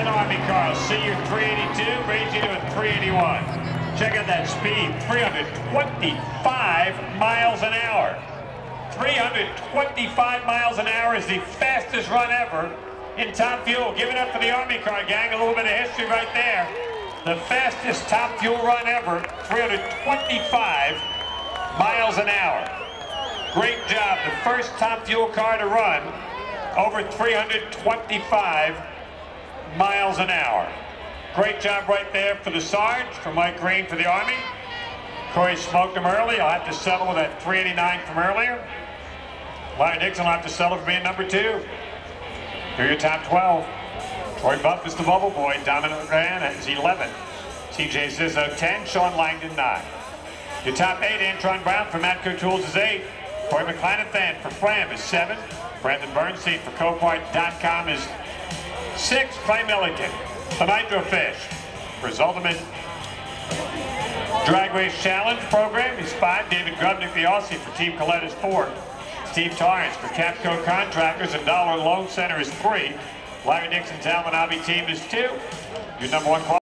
United Army car, senior 382, ranging with 381. Check out that speed, 325 miles an hour. 325 miles an hour is the fastest run ever in top fuel. Give it up for the Army car, gang. A little bit of history right there. The fastest top fuel run ever, 325 miles an hour. Great job. The first top fuel car to run over 325 miles an hour. Great job right there for the Sarge, for Mike Green for the Army. Cory smoked him early. I'll have to settle with that 389 from earlier. Larry Dixon will have to settle for being number two. Here your top 12. Troy Buff is the bubble boy. Dominic Ran is 11. TJ Zizzo 10. Shawn Langdon 9. Your top 8, Antron Brown for Matco Tools is 8. Cory McClenathan for Fram is 7. Brandon Bernstein for Copart.com is 6. Clay Millican the his ultimate drag race challenge program is 5. David Grubnic, the Aussie for Team Kalitta is 4. Steve Torrence for Capco Contractors and Dollar Loan Center is 3. Larry Dixon's Al-Anabi team is 2. Your number one